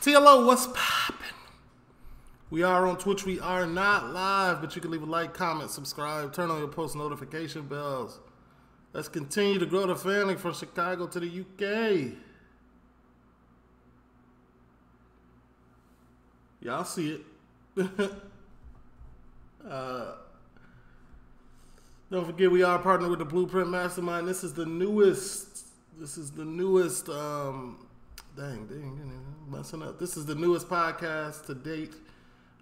TLO, what's poppin'? We are on Twitch. We are not live, but you can leave a like, comment, subscribe, turn on your post notification bells. Let's continue to grow the family from Chicago to the UK. Y'all see it. uh, don't forget, we are partnered with the Blueprint Mastermind. This is the newest. This is the newest. Um, dang, dang, dang, messing up. This is the newest podcast to date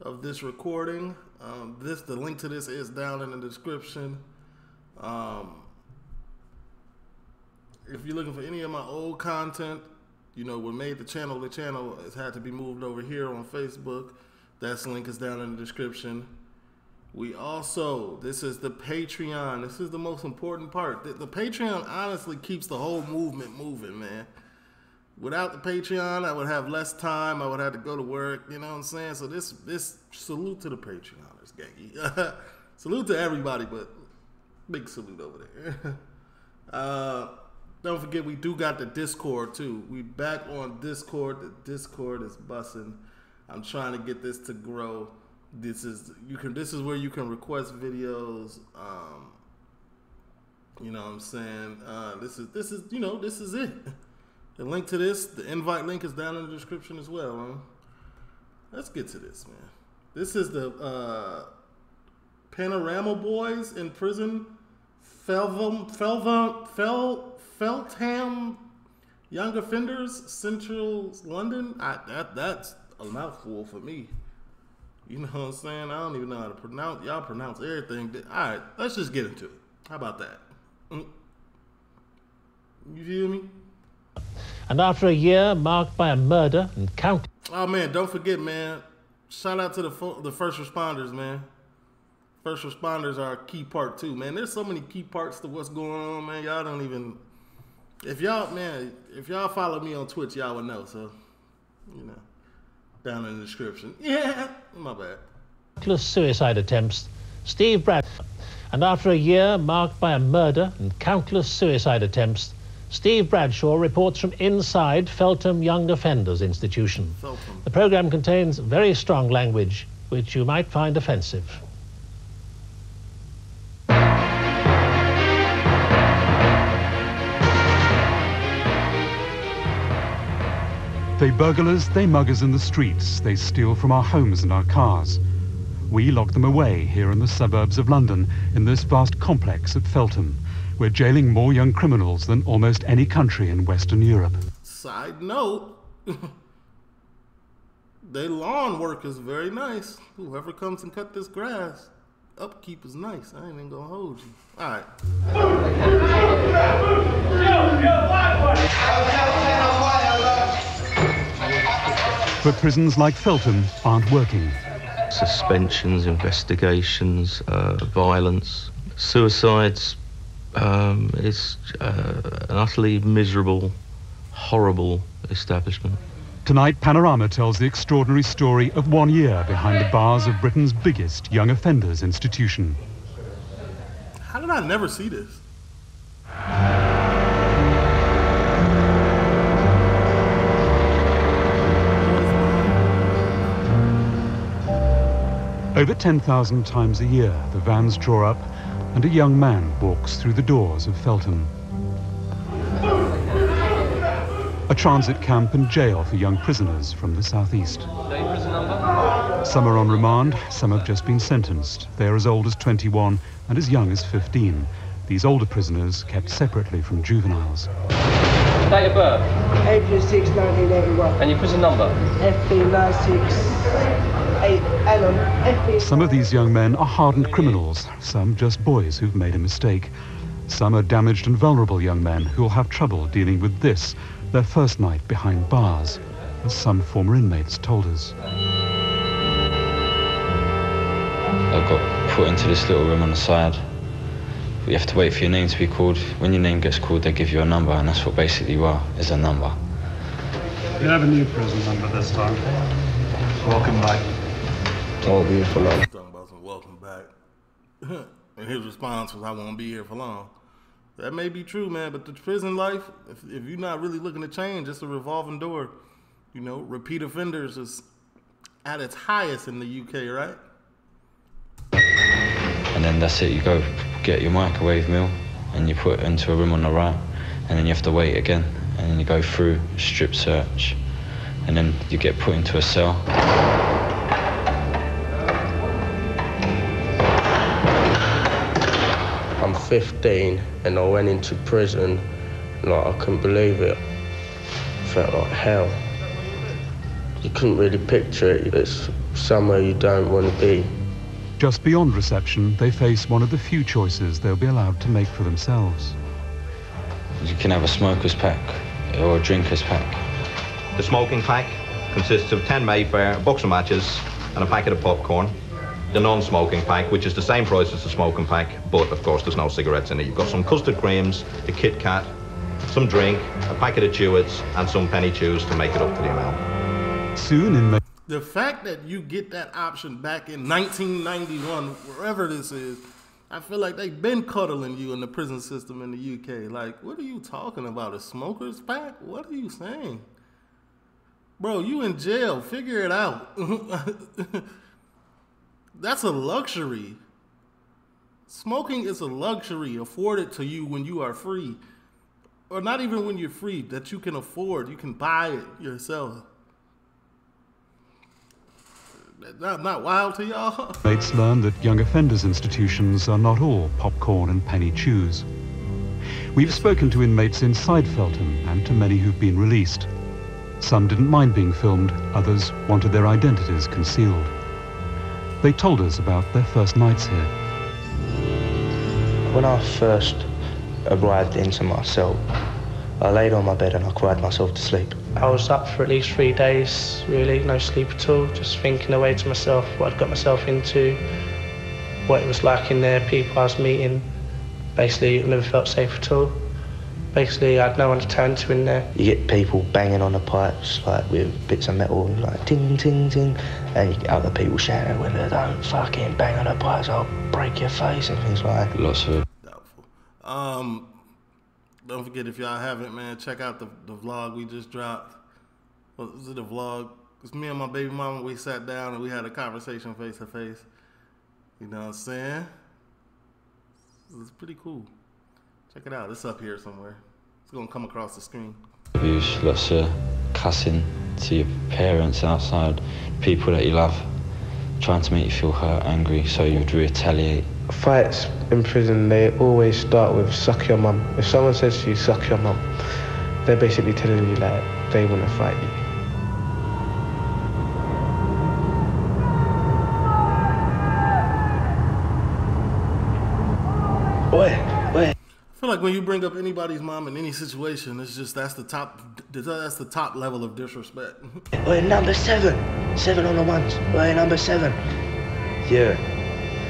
of this recording. Um, this the link to this is down in the description. Um, if you're looking for any of my old content, you know what made the channel the channel has had to be moved over here on Facebook. That link is down in the description. We also, this is the Patreon. This is the most important part. The, the Patreon honestly keeps the whole movement moving, man without the Patreon, I would have less time. I would have to go to work. You know what I'm saying? So this this salute to the Patreoners, gangy. salute to everybody, but big salute over there. uh, don't forget we do got the Discord too. We back on Discord. The Discord is bussing. I'm trying to get this to grow. This is you can. This is where you can request videos. Um, you know what I'm saying? Uh, this is this is you know this is it. The link to this, the invite link is down in the description as well. Let's get to this, man. This is the uh, Panorama Boys in prison. Feltham, Feltham, Fel, Feltham Young Offenders, Central London. I, that That's a mouthful for me. You know what I'm saying? I don't even know how to pronounce. Y'all pronounce everything. All right, let's just get into it. How about that? Mm. You feel me? And after a year marked by a murder and counting. Oh man, don't forget, man. Shout out to the the first responders, man. First responders are a key part too, man. There's so many key parts to what's going on, man. Y'all don't even. If y'all, man, if y'all follow me on Twitch, y'all would know. So, you know, down in the description. Yeah, my bad. Countless suicide attempts. Steve Brad. And after a year marked by a murder and countless suicide attempts, Steve Bradshaw reports from inside Feltham Young Offenders Institution. Feltham. The program contains very strong language, which you might find offensive. They burgle us, they mug us in the streets, they steal from our homes and our cars. We lock them away here in the suburbs of London in this vast complex at Feltham we're jailing more young criminals than almost any country in Western Europe. Side note, their lawn work is very nice. Whoever comes and cut this grass, upkeep is nice. I ain't even gonna hold you. All right. But prisons like Feltham aren't working. Suspensions, investigations, uh, violence, suicides, um, it's uh, an utterly miserable, horrible establishment. Tonight, Panorama tells the extraordinary story of one year behind the bars of Britain's biggest young offenders institution. How did I never see this? Over 10,000 times a year, the vans draw up and a young man walks through the doors of Feltham. A transit camp and jail for young prisoners from the southeast. Some are on remand, some have just been sentenced. They are as old as 21 and as young as 15. These older prisoners kept separately from juveniles. Date of birth? April 6, 1981. And your prison number? FB 96. Some of these young men are hardened criminals, some just boys who've made a mistake. Some are damaged and vulnerable young men who'll have trouble dealing with this, their first night behind bars, as some former inmates told us. I got put into this little room on the side. You have to wait for your name to be called. When your name gets called, they give you a number, and that's what basically you are, is a number. You have a new prison number this time. Welcome back. Won't be here for long. Talking about some welcome back. and his response was, I won't be here for long. That may be true, man, but the prison life, if, if you're not really looking to change, it's a revolving door. You know, repeat offenders is at its highest in the UK, right? And then that's it. You go get your microwave meal, and you put it into a room on the right, and then you have to wait again, and then you go through strip search, and then you get put into a cell. 15 and I went into prison. Like I couldn't believe it. Felt like hell. You couldn't really picture it. It's somewhere you don't want to be. Just beyond reception, they face one of the few choices they'll be allowed to make for themselves. You can have a smoker's pack or a drinker's pack. The smoking pack consists of 10 Mayfair, a box of matches, and a packet of popcorn. The non-smoking pack, which is the same price as the smoking pack, but of course there's no cigarettes in it. You've got some custard creams, a Kit Kat, some drink, a packet of Chewits, and some penny chews to make it up to the amount. Soon in May. The fact that you get that option back in 1991, wherever this is, I feel like they've been cuddling you in the prison system in the UK. Like, what are you talking about? A smoker's pack? What are you saying? Bro, you in jail. Figure it out. That's a luxury. Smoking is a luxury afforded to you when you are free. Or not even when you're free, that you can afford. You can buy it yourself. Not, not wild to y'all? Mates learn that young offenders institutions are not all popcorn and penny chews. We've spoken to inmates inside Feltham and to many who've been released. Some didn't mind being filmed, others wanted their identities concealed. They told us about their first nights here. When I first arrived into my cell, I laid on my bed and I cried myself to sleep. I was up for at least three days, really, no sleep at all, just thinking away to myself what I'd got myself into, what it was like in there, people I was meeting. Basically, I never felt safe at all. Basically, I had no one to turn to in there. You get people banging on the pipes like with bits of metal, like ting ting ting, and you get other people shouting, "Well, don't fucking bang on the pipes, I'll break your face," and things like that. Lots of Doubtful. Um, don't forget if y'all haven't, man, check out the, the vlog we just dropped. What was it a vlog? It's me and my baby mama. We sat down and we had a conversation face to face. You know what I'm saying? It's pretty cool. Check it out. It's up here somewhere. It's gonna come across the screen. abuse, lots of cussing to your parents outside, people that you love, trying to make you feel hurt, angry, so you would retaliate. Fights in prison, they always start with suck your mum. If someone says to you, suck your mum, they're basically telling you that they want to fight you. Oi, oi. I feel like when you bring up anybody's mom in any situation, it's just that's the top. That's the top level of disrespect. Oi, number seven. Seven on the ones. Oi, number seven. Yeah.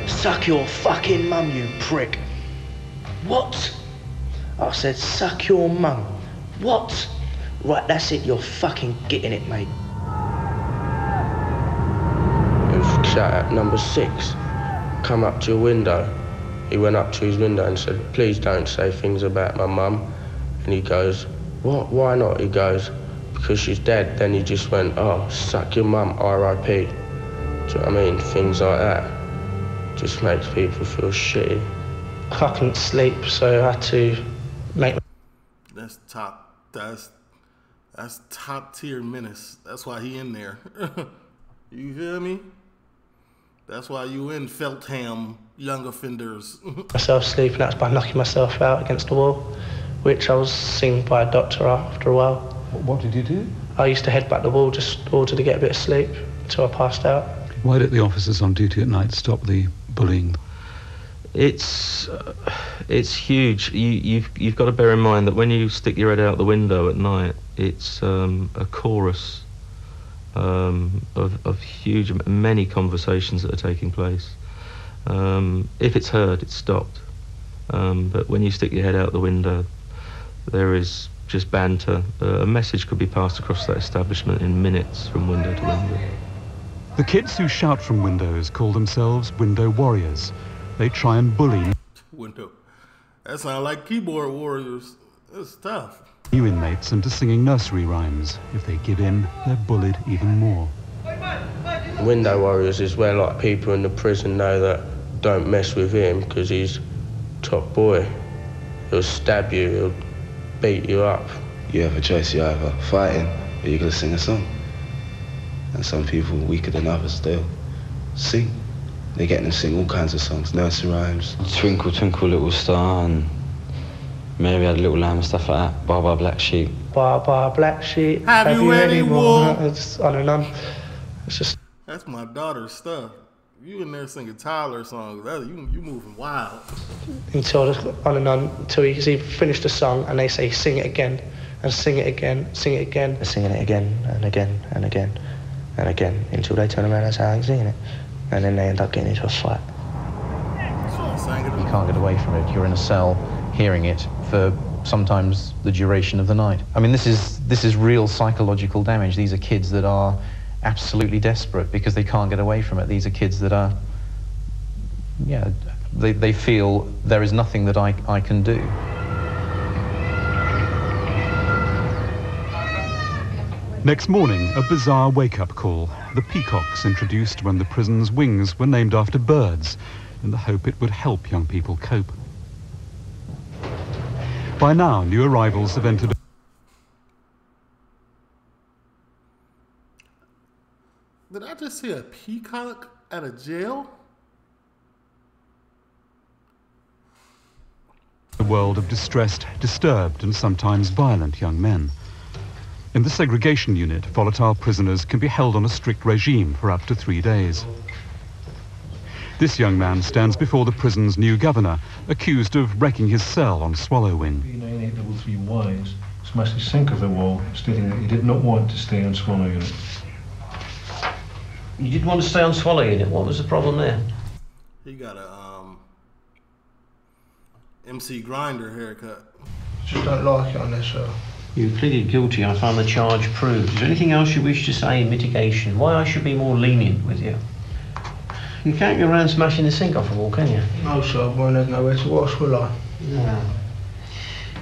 Suck your fucking mum, you prick. What? I said, suck your mum. What? Right, that's it. You're fucking getting it, mate. Shout out number six. Come up to your window. He went up to his window and said, please don't say things about my mum. And he goes, what? Why not? He goes, because she's dead. Then he just went, oh, suck your mum, R.I.P. Do you know what I mean? Things like that. Just makes people feel shitty. I couldn't sleep, so I had to make That's top. That's that's top tier menace. That's why he in there. you feel me? That's why you in Feltham Young Offenders. myself sleep, and that's by knocking myself out against the wall, which I was seen by a doctor after a while. What did you do? I used to head back the wall just in order to get a bit of sleep until I passed out. Why did the officers on duty at night stop the bullying? It's uh, it's huge. You, you've you've got to bear in mind that when you stick your head out the window at night, it's um, a chorus um, of of huge many conversations that are taking place. Um, if it's heard, it's stopped. Um, but when you stick your head out the window, there is just banter. Uh, a message could be passed across that establishment in minutes from window to window. The kids who shout from windows call themselves window warriors. They try and bully Window. That sounds like keyboard warriors. It's tough. New inmates into singing nursery rhymes. If they give in, they're bullied even more. Window warriors is where like people in the prison know that don't mess with him because he's top boy. He'll stab you, he'll beat you up. You have a choice, you're either fighting or you're gonna sing a song. And some people, weaker than others, they'll sing. They're getting to sing all kinds of songs, nursery rhymes. Twinkle, twinkle, little star, and Mary had a little lamb and stuff like that. Bar, bar, black sheep. Bar, bar, black sheep. Have you any wool? It's on and on. It's just That's my daughter's stuff. You in there singing Tyler songs. That, you you moving wild. until on and on until he, he finished the song and they say sing it again and sing it again, sing it again. They're singing it again and again and again and again until they turn around and say, I ain't singing it. And then they end up getting into a fight. You can't get away from it. You're in a cell hearing it for sometimes the duration of the night. I mean, this is, this is real psychological damage. These are kids that are absolutely desperate because they can't get away from it. These are kids that are, yeah, they, they feel there is nothing that I, I can do. Next morning, a bizarre wake-up call. The peacocks introduced when the prison's wings were named after birds in the hope it would help young people cope. By now, new arrivals have entered Did I just see a peacock at a jail? a world of distressed, disturbed and sometimes violent young men. In the segregation unit, volatile prisoners can be held on a strict regime for up to three days. This young man stands before the prison's new governor, accused of wrecking his cell on Swallow Wing. Being eight level three wise, smashed the sink of the wall, stating that he did not want to stay on Swallow Unit. You didn't want to stay on Swallow Unit. What was the problem there? He got a um, MC Grinder haircut. Just don't like it on this show. You pleaded guilty. I found the charge proved. Is there anything else you wish to say in mitigation? Why I should be more lenient with you? You can't go around smashing the sink off a wall, can you? No, sir, boy, there's nowhere to wash, will I? No.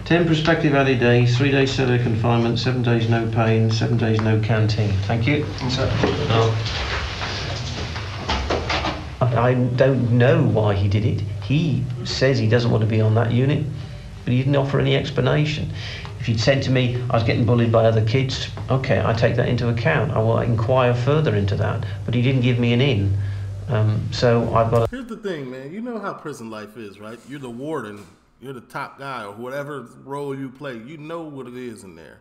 Ten prospective alley days, three days cellular confinement, seven days no pain, seven days no canteen. Thank you. Sir. No. I don't know why he did it. He says he doesn't want to be on that unit, but he didn't offer any explanation. If he'd said to me, I was getting bullied by other kids, okay, I take that into account. I will inquire further into that. But he didn't give me an in. Um, so I've got. Here's the thing, man. You know how prison life is, right? You're the warden. You're the top guy, or whatever role you play. You know what it is in there.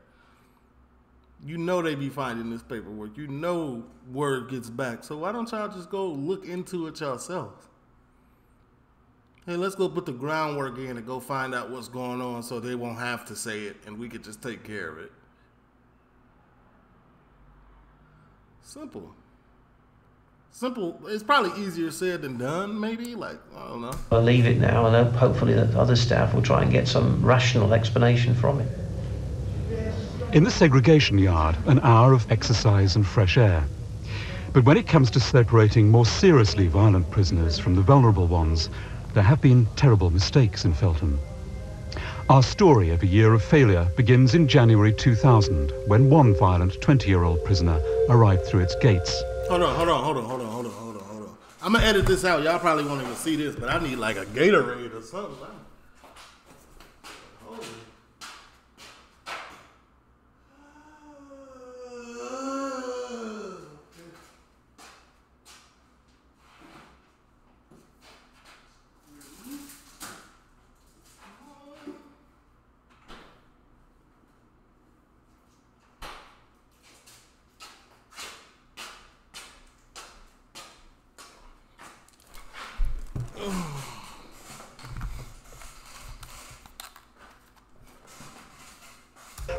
You know they be finding this paperwork. You know word gets back. So why don't y'all just go look into it yourselves? Hey, let's go put the groundwork in and go find out what's going on so they won't have to say it and we could just take care of it. Simple. Simple. It's probably easier said than done, maybe. Like, I don't know. I'll leave it now, and hopefully the other staff will try and get some rational explanation from it. In the segregation yard, an hour of exercise and fresh air. But when it comes to separating more seriously violent prisoners from the vulnerable ones, there have been terrible mistakes in Feltham. Our story of a year of failure begins in January 2000, when one violent 20-year-old prisoner arrived through its gates. Hold on, hold on, hold on, hold on, hold on, hold on, hold on. I'm gonna edit this out. Y'all probably won't even see this, but I need like a Gatorade or something. Holy.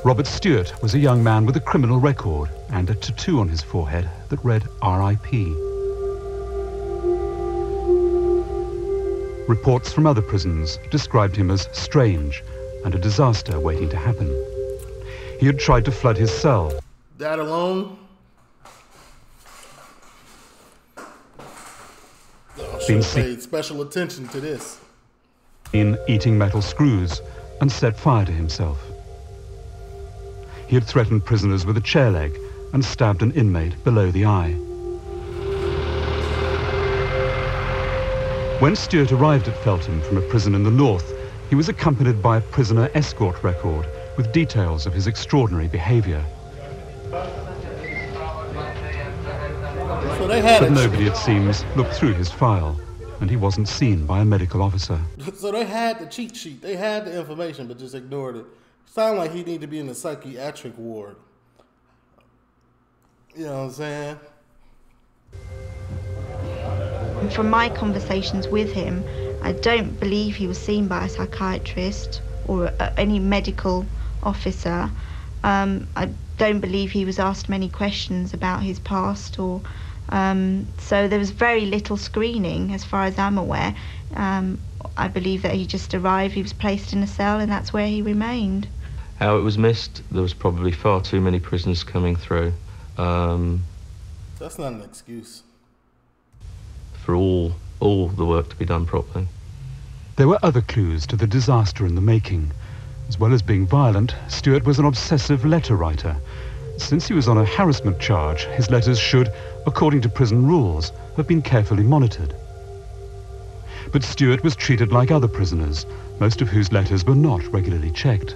Robert Stewart was a young man with a criminal record and a tattoo on his forehead that read R.I.P. Reports from other prisons described him as strange and a disaster waiting to happen. He had tried to flood his cell, That alone. I Been paid special attention to this. in eating metal screws and set fire to himself. He had threatened prisoners with a chair leg and stabbed an inmate below the eye. When Stewart arrived at Feltham from a prison in the north, he was accompanied by a prisoner escort record with details of his extraordinary behaviour. So they had But nobody, it seems, looked through his file, and he wasn't seen by a medical officer. So they had the cheat sheet. They had the information, but just ignored it. Sound like he need to be in the psychiatric ward. You know what I'm saying? From my conversations with him, I don't believe he was seen by a psychiatrist or any medical officer. Um, I don't believe he was asked many questions about his past or. Um, so there was very little screening, as far as I'm aware. Um, I believe that he just arrived, he was placed in a cell, and that's where he remained. How it was missed, there was probably far too many prisoners coming through um, That's not an excuse. for all all the work to be done properly. There were other clues to the disaster in the making. As well as being violent, Stewart was an obsessive letter writer. Since he was on a harassment charge, his letters should, according to prison rules, have been carefully monitored. But Stewart was treated like other prisoners, most of whose letters were not regularly checked.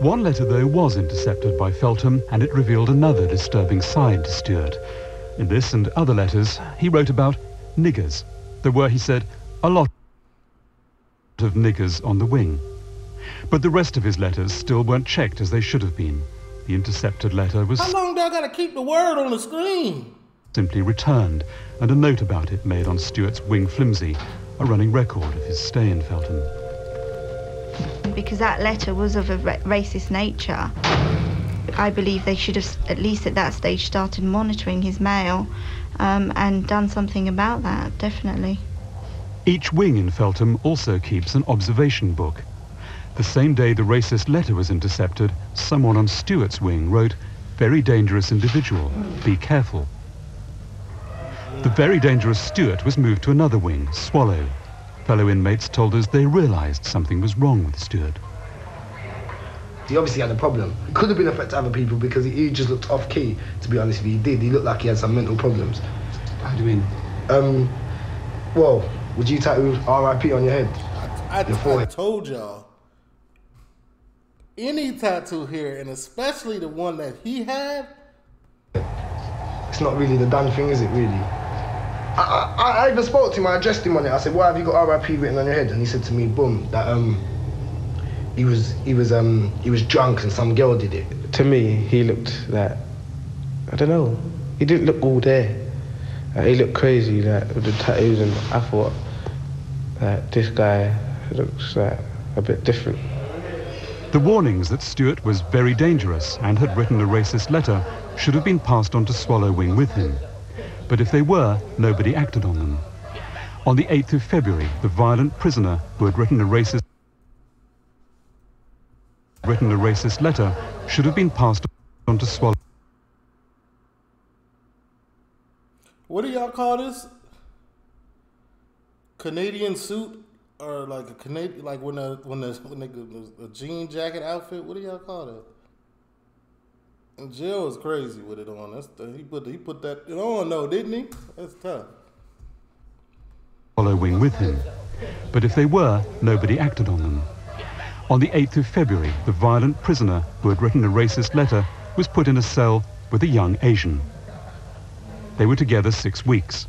One letter, though, was intercepted by Feltham, and it revealed another disturbing side to Stewart. In this and other letters, he wrote about niggers. There were, he said, a lot of niggers on the wing. But the rest of his letters still weren't checked as they should have been. The intercepted letter was How long do I gotta keep the word on the screen? Simply returned, and a note about it made on Stewart's wing flimsy, a running record of his stay in Feltham. Because that letter was of a racist nature, I believe they should have, at least at that stage, started monitoring his mail um, and done something about that, definitely. Each wing in Feltham also keeps an observation book. The same day the racist letter was intercepted, someone on Stewart's wing wrote, Very dangerous individual, be careful. The very dangerous Stewart was moved to another wing, Swallow. Fellow inmates told us they realised something was wrong with Stewart. He obviously had a problem. It could have been a threat to other people because he, he just looked off key, to be honest with you. He did. He looked like he had some mental problems. How do you mean? Um, well, would you tattoo RIP on your head? I, Your I told y'all. Any tattoo here, and especially the one that he had, It's not really the done thing, is it, really? I, I, I even spoke to him, I addressed him on it. I said, why have you got RIP written on your head? And he said to me, boom, that um, he was he was um he was drunk and some girl did it. To me, he looked that, I don't know, he didn't look all there. Uh, he looked crazy like, with the tattoos and I thought that this guy looks like a bit different. The warnings that Stewart was very dangerous and had written a racist letter should have been passed on to Swallow Wing with him. But if they were, nobody acted on them. On the 8th of February, the violent prisoner who had written a racist written a racist letter should have been passed on to Swallow. what do y'all call this? Canadian suit or like a Canadian, like when the when the when the, a jean jacket outfit. What do y'all call that? Jill was crazy with it on. That's the, he put he put that on though, didn't he? That's tough. Following with him. But if they were, nobody acted on them. On the 8th of February, the violent prisoner who had written a racist letter was put in a cell with a young Asian. They were together six weeks.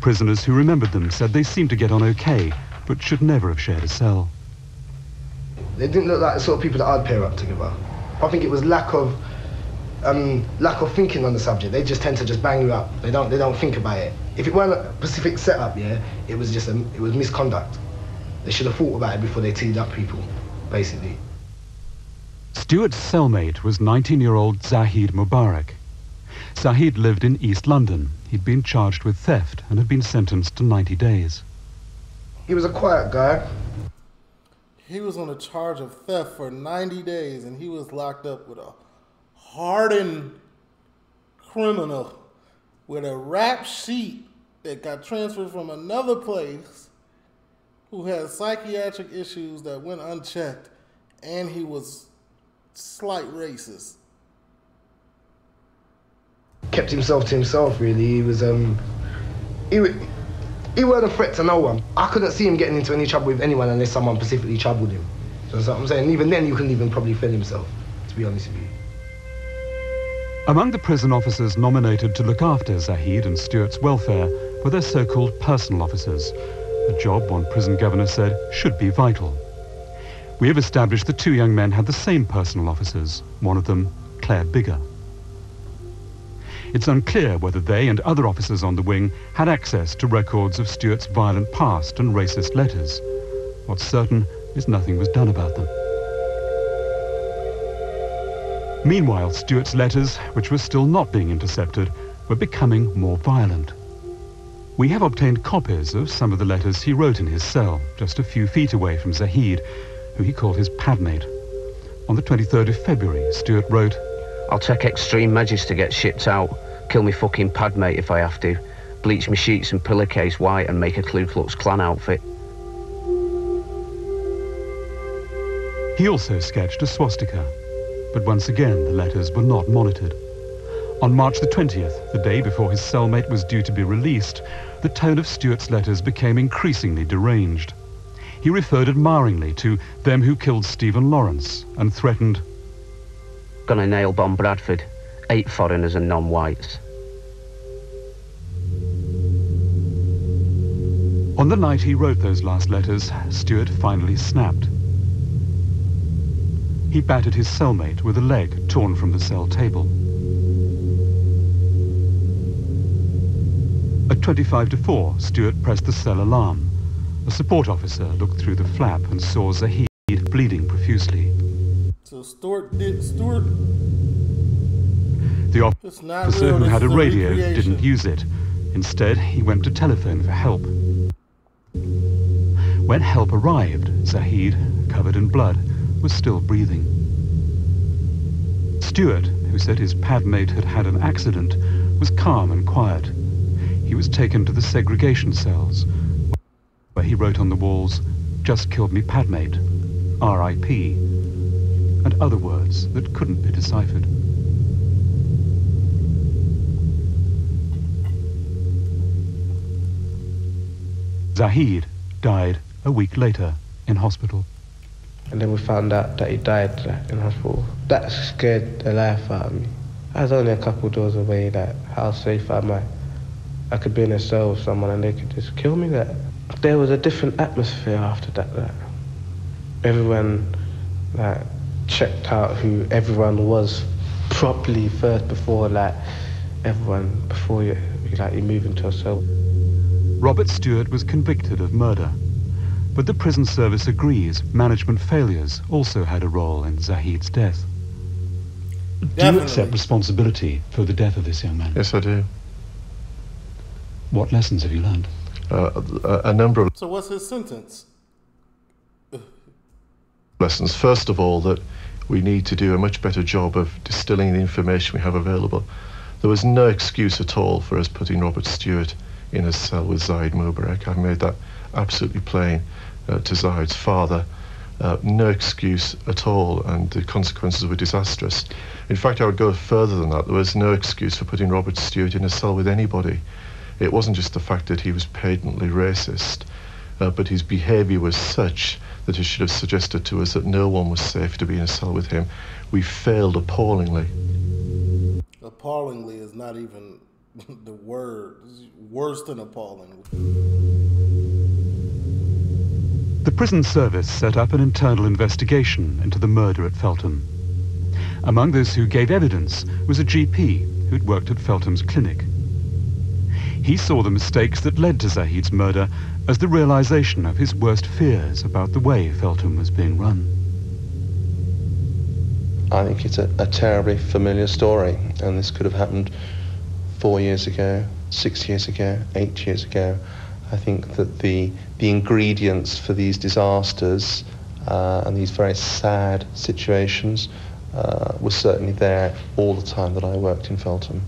Prisoners who remembered them said they seemed to get on okay, but should never have shared a cell. They didn't look like the sort of people that I'd pair up together. I think it was lack of um, lack of thinking on the subject. They just tend to just bang you up. They don't they don't think about it. If it weren't a specific setup, yeah, it was just a, it was misconduct. They should have thought about it before they teed up people, basically. Stewart's cellmate was 19-year-old Zahid Mubarak. Zahid lived in East London. He'd been charged with theft and had been sentenced to 90 days. He was a quiet guy. He was on a charge of theft for 90 days, and he was locked up with a hardened criminal with a rap sheet that got transferred from another place who had psychiatric issues that went unchecked, and he was slight racist. Kept himself to himself, really. He was, um, he, wa- he weren't a threat to no one. I couldn't see him getting into any trouble with anyone unless someone specifically troubled him. So that's what I'm saying. Even then, you couldn't even probably feel himself, to be honest with you. Among the prison officers nominated to look after Zahid and Stewart's welfare were their so-called personal officers, a job one prison governor said should be vital. We have established the two young men had the same personal officers, one of them Claire Bigger. It's unclear whether they and other officers on the wing had access to records of Stewart's violent past and racist letters. What's certain is nothing was done about them. Meanwhile, Stewart's letters, which were still not being intercepted, were becoming more violent. We have obtained copies of some of the letters he wrote in his cell, just a few feet away from Zahid, who he called his padmate. On the 23rd of February, Stewart wrote, I'll take extreme measures to get shipped out. Kill me fucking padmate if I have to. Bleach my sheets and pillowcase white and make a Ku Klux Klan outfit. He also sketched a swastika, but once again the letters were not monitored. On March the 20th, the day before his cellmate was due to be released, the tone of Stewart's letters became increasingly deranged. He referred admiringly to them who killed Stephen Lawrence and threatened, Gonna nail bomb Bradford. Eight foreigners and non-whites. On the night he wrote those last letters, Stewart finally snapped. He battered his cellmate with a leg torn from the cell table. At 25 to 4, Stewart pressed the cell alarm. A support officer looked through the flap and saw Zahid bleeding profusely. Stewart did Stewart. The op- It's not officer who had a radio recreation. didn't use it. Instead, he went to telephone for help. When help arrived, Zahid, covered in blood, was still breathing. Stewart, who said his padmate had had an accident, was calm and quiet. He was taken to the segregation cells, where he wrote on the walls, just killed me padmate, R.I.P., other words that couldn't be deciphered. Zahid died a week later in hospital. And then we found out that he died like, in hospital. That scared the life out of me. I was only a couple doors away, like, how safe am I? I could be in a cell with someone and they could just kill me there. There was a different atmosphere after that, like. Everyone, like, checked out who everyone was properly first before, like, everyone, before you, like, you move into a cell. Robert Stewart was convicted of murder, but the prison service agrees management failures also had a role in Zahid's death. Do you accept responsibility for the death of this young man? Yes, I do. What lessons have you learned? Uh, a, a number of So what's his sentence? Lessons. First of all, that we need to do a much better job of distilling the information we have available. There was no excuse at all for us putting Robert Stewart in a cell with Zahid Mubarak. I've made that absolutely plain uh, to Zahid's father. Uh, no excuse at all, and the consequences were disastrous. In fact, I would go further than that. There was no excuse for putting Robert Stewart in a cell with anybody. It wasn't just the fact that he was patently racist, uh, but his behaviour was such that it should have suggested to us that no one was safe to be in a cell with him. We failed appallingly. Appallingly is not even the word. It's worse than appalling. The prison service set up an internal investigation into the murder at Feltham. Among those who gave evidence was a GP who'd worked at Feltham's clinic. He saw the mistakes that led to Zahid's murder as the realization of his worst fears about the way Feltham was being run. I think it's a, a terribly familiar story, and this could have happened four years ago, six years ago, eight years ago. I think that the the ingredients for these disasters uh, and these very sad situations uh, were certainly there all the time that I worked in Feltham.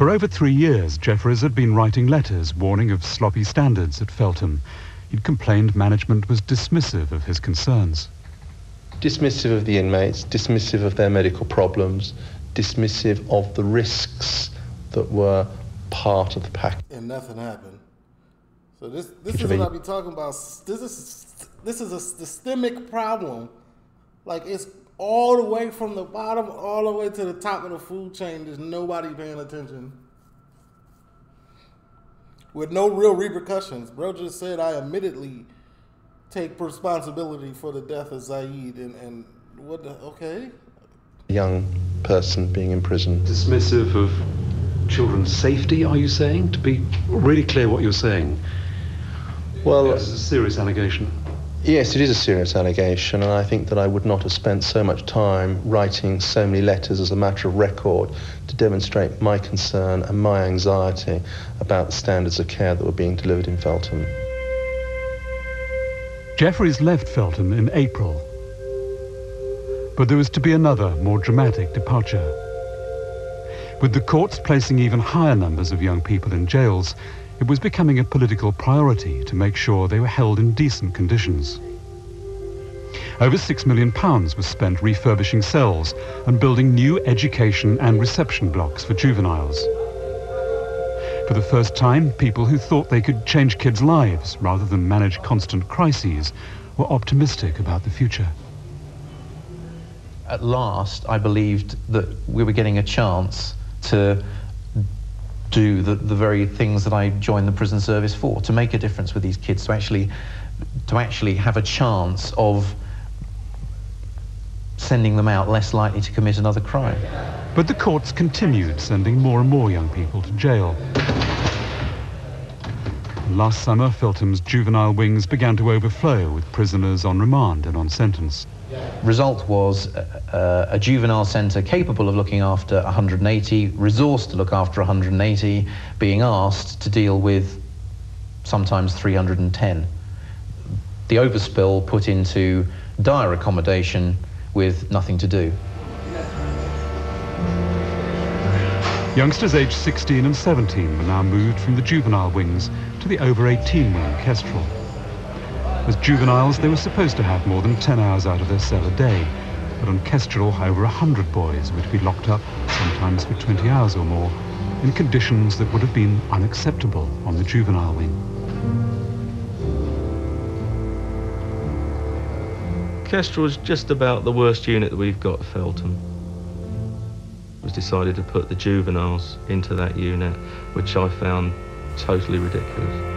For over three years, Jeffries had been writing letters warning of sloppy standards at Feltham. He'd complained management was dismissive of his concerns. Dismissive of the inmates, dismissive of their medical problems, dismissive of the risks that were part of the package. And nothing happened. So this this Which is what the- I be talking about. This is this is a systemic problem. Like it's all the way from the bottom all the way to the top of the food chain. There's nobody paying attention. With no real repercussions. Bro just said I admittedly take responsibility for the death of Zaid and, and what the okay? Young person being in prison. Dismissive of children's safety, are you saying? To be really clear what you're saying. Well, This is a serious allegation. Yes, it is a serious allegation, and I think that I would not have spent so much time writing so many letters as a matter of record to demonstrate my concern and my anxiety about the standards of care that were being delivered in Feltham. Jeffreys left Feltham in April. But there was to be another, more dramatic departure. With the courts placing even higher numbers of young people in jails, it was becoming a political priority to make sure they were held in decent conditions. Over £6 million was spent refurbishing cells and building new education and reception blocks for juveniles. For the first time, people who thought they could change kids' lives rather than manage constant crises were optimistic about the future. At last, I believed that we were getting a chance to do the, the very things that I joined the prison service for, to make a difference with these kids, to actually, to actually have a chance of sending them out less likely to commit another crime. But the courts continued sending more and more young people to jail. Last summer, Feltham's juvenile wings began to overflow with prisoners on remand and on sentence. Result was uh, a juvenile centre capable of looking after 180, resourced to look after 180, being asked to deal with sometimes 310. The overspill put into dire accommodation with nothing to do. Youngsters aged 16 and 17 were now moved from the juvenile wings to the over 18 wing Kestrel. As juveniles, they were supposed to have more than 10 hours out of their cell a day, but on Kestrel, over 100 boys were to be locked up, sometimes for 20 hours or more, in conditions that would have been unacceptable on the juvenile wing. Kestrel was just about the worst unit that we've got at. It was decided to put the juveniles into that unit, which I found totally ridiculous.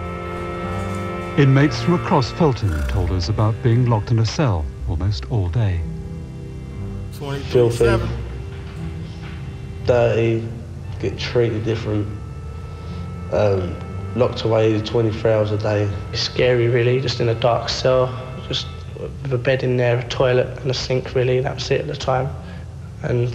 Inmates from across Feltham told us about being locked in a cell almost all day. filthy, dirty, get treated different, um, locked away 24 hours a day. It's scary, really, just in a dark cell, just with a bed in there, a toilet and a sink, really. That was it at the time. And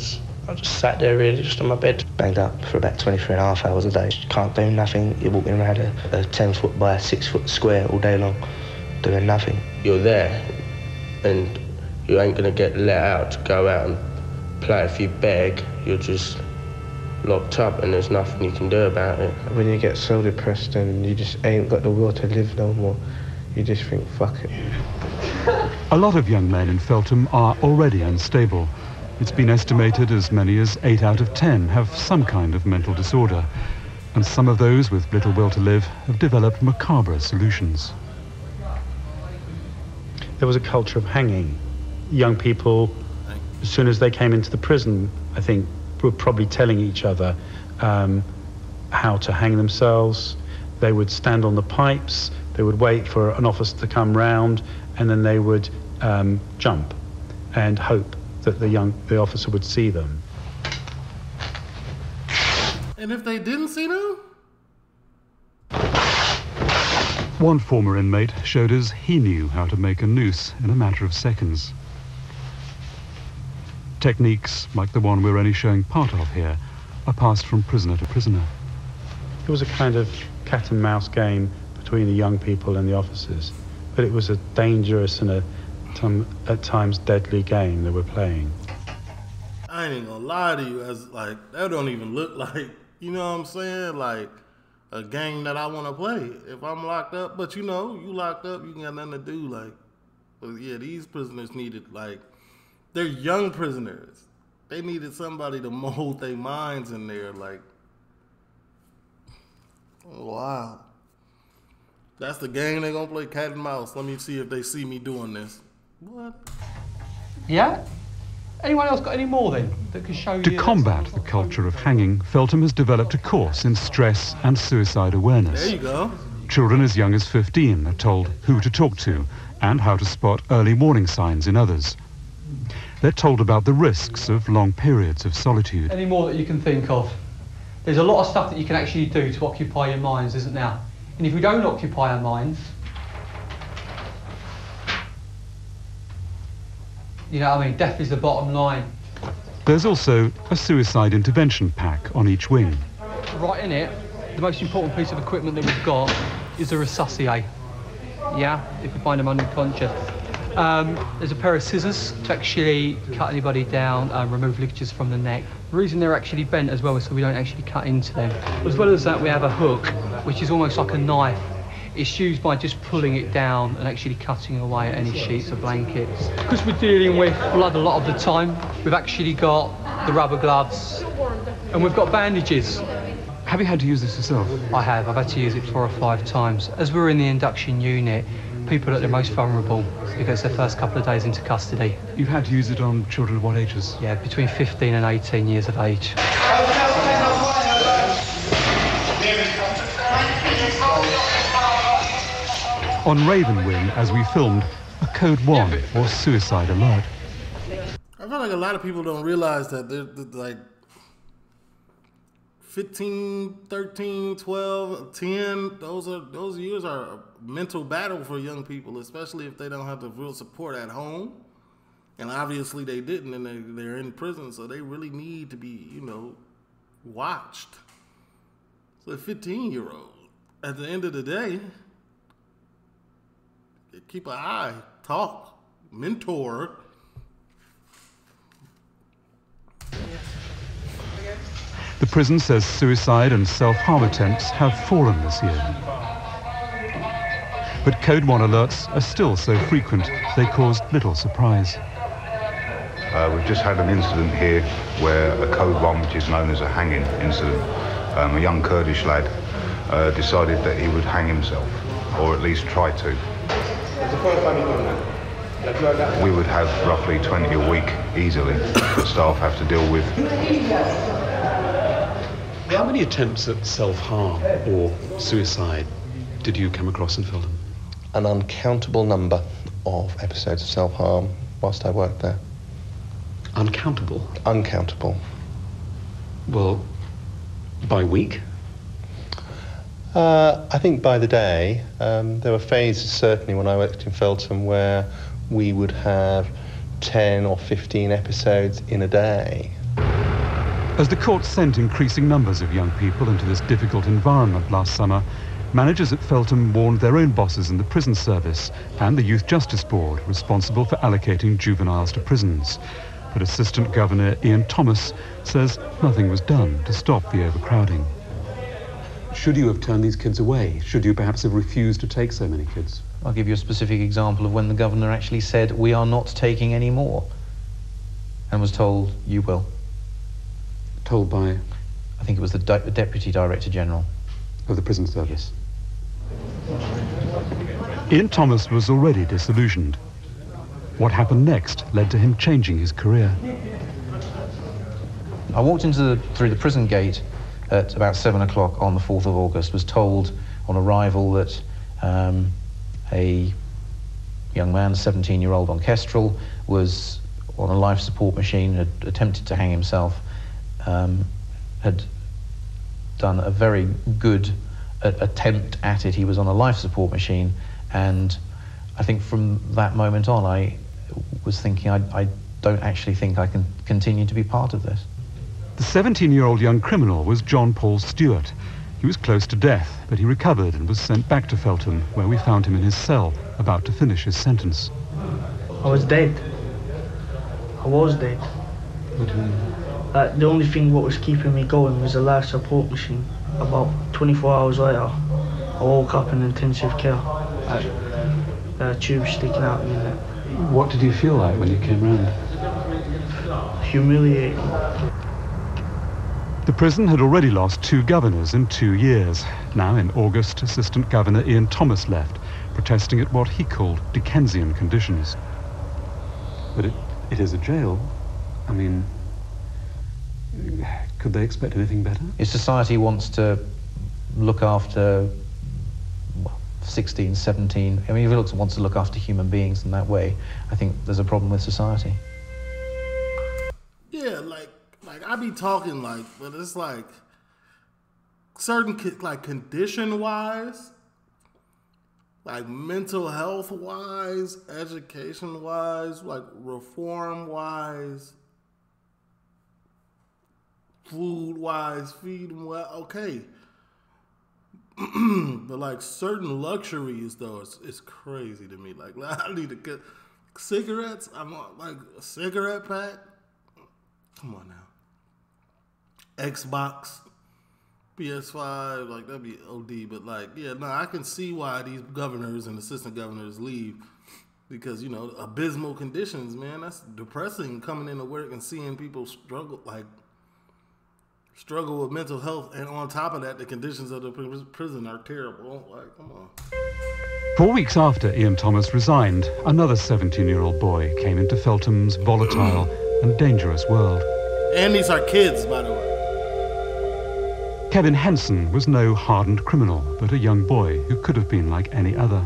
I just sat there, really, just on my bed. Banged up for about 23 and a half hours a day. Can't do nothing. You're walking around a, a 10 foot by a 6 foot square all day long, doing nothing. You're there, and you ain't gonna get let out to go out and play if you beg. You're just locked up, and there's nothing you can do about it. When you get so depressed and you just ain't got the will to live no more, you just think, fuck it. A lot of young men in Feltham are already unstable. It's been estimated as many as 8 out of 10 have some kind of mental disorder, and some of those with little will to live have developed macabre solutions. There was a culture of hanging. Young people, as soon as they came into the prison, I think, were probably telling each other um, how to hang themselves. They would stand on the pipes, they would wait for an officer to come round, and then they would um, jump and hope that the young the officer would see them. And if they didn't see them, One former inmate showed us he knew how to make a noose in a matter of seconds. Techniques like the one we're only showing part of here are passed from prisoner to prisoner. It was a kind of cat and mouse game between the young people and the officers, but it was a dangerous and a some, at times deadly game they we're playing. I ain't gonna lie to you. As like that don't even look like you know what I'm saying. Like a game that I want to play if I'm locked up. But you know, you locked up, you got nothing to do. Like, but yeah, these prisoners needed like they're young prisoners. They needed somebody to mold their minds in there. Like, wow. That's the game they're gonna play cat and mouse. Let me see if they see me doing this. What? Yeah? Anyone else got any more then that can show To you? To combat the culture of hanging, Feltham has developed a course in stress and suicide awareness. There you go. Children as young as 15 are told who to talk to and how to spot early warning signs in others. They're told about the risks of long periods of solitude. Any more that you can think of? There's a lot of stuff that you can actually do to occupy your minds, isn't there? And if we don't occupy our minds, you know what I mean? Death is the bottom line. There's also a suicide intervention pack on each wing. Right in it, the most important piece of equipment that we've got is a resuscitate. Yeah, if we find them unconscious. Um, there's a pair of scissors to actually cut anybody down and remove ligatures from the neck. The reason they're actually bent as well is so we don't actually cut into them. As well as that, we have a hook, which is almost like a knife. It's used by just pulling it down and actually cutting away at any sheets or blankets. Because we're dealing with blood a lot of the time, we've actually got the rubber gloves and we've got bandages. Have you had to use this yourself? I have. I've had to use it four or five times. As we're in the induction unit, people at the most vulnerable because their first couple of days into custody. You've had to use it on children of what ages? Yeah, between 15 and 18 years of age. On Raven Wing, as we filmed, a Code 1 or suicide alert. I feel like a lot of people don't realize that they're, they're like 15, 13, 12, 10, those are those years are a mental battle for young people, especially if they don't have the real support at home. And obviously they didn't and they, they're in prison, so they really need to be, you know, watched. So a 15 year old, at the end of the day, keep an eye, talk, mentor. The prison says suicide and self-harm attempts have fallen this year. But Code 1 alerts are still so frequent, they caused little surprise. Uh, we've just had an incident here where a Code 1, which is known as a hanging incident, um, a young Kurdish lad uh, decided that he would hang himself, or at least try to. We would have roughly 20 a week easily that staff have to deal with. How many attempts at self-harm or suicide did you come across in Feltham? An uncountable number of episodes of self-harm whilst I worked there. Uncountable? Uncountable. Well, by week? Uh, I think by the day, um, there were phases certainly when I worked in Feltham where we would have 10 or 15 episodes in a day. As the court sent increasing numbers of young people into this difficult environment last summer, managers at Feltham warned their own bosses in the prison service and the Youth Justice Board responsible for allocating juveniles to prisons. But Assistant Governor Ian Thomas says nothing was done to stop the overcrowding. Should you have turned these kids away? Should you perhaps have refused to take so many kids? I'll give you a specific example of when the governor actually said, we are not taking any more, and was told, you will. Told by? I think it was the di- Deputy Director General. Of the prison service? Ian Thomas was already disillusioned. What happened next led to him changing his career. I walked into the, through the prison gate at about seven o'clock on the 4th of August, was told on arrival that um, a young man, 17-year-old on Kestrel, was on a life support machine, had attempted to hang himself, um, had done a very good uh, attempt at it. He was on a life support machine, and I think from that moment on, I was thinking, I, I don't actually think I can continue to be part of this. The 17-year-old young criminal was John Paul Stewart. He was close to death, but he recovered and was sent back to Feltham, where we found him in his cell, about to finish his sentence. I was dead. I was dead. Uh, the only thing what was keeping me going was a life support machine. About 24 hours later, I woke up in intensive care. Uh, tubes sticking out of me. What did you feel like when you came round? humiliating. The prison had already lost two governors in two years. Now, in August, Assistant Governor Ian Thomas left, protesting at what he called Dickensian conditions. But it, it is a jail. I mean, could they expect anything better? If society wants to look after well, 16, 17, I mean, if it looks, wants to look after human beings in that way, I think there's a problem with society. Yeah, like like I be talking like, but it's like certain like condition wise, like mental health wise, education wise, like reform wise, food wise, feeding well. Okay. but like certain luxuries though, it's, it's crazy to me. Like I need to get cigarettes. I'm on like a cigarette pack. Come on now. Xbox, PS5, like that'd be OD. But like, yeah, no, I can see why these governors and assistant governors leave because you know abysmal conditions, man. That's depressing. Coming into work and seeing people struggle, like struggle with mental health, and on top of that, the conditions of the pri- prison are terrible. Like, come on. Four weeks after Ian Thomas resigned, another 17-year-old boy came into Feltham's volatile and dangerous world. And these are kids, by the way. Kevin Henson was no hardened criminal, but a young boy who could have been like any other.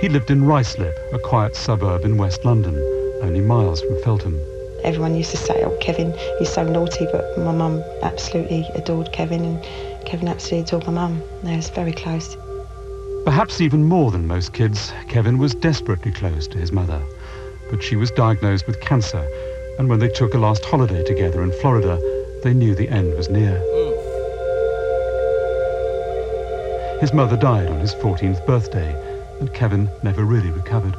He lived in Ruislip, a quiet suburb in West London, only miles from Feltham. Everyone used to say, oh, Kevin, he's so naughty, but my mum absolutely adored Kevin, and Kevin absolutely adored my mum. They was very close. Perhaps even more than most kids, Kevin was desperately close to his mother. But she was diagnosed with cancer, and when they took a last holiday together in Florida, they knew the end was near. His mother died on his 14th birthday, and Kevin never really recovered.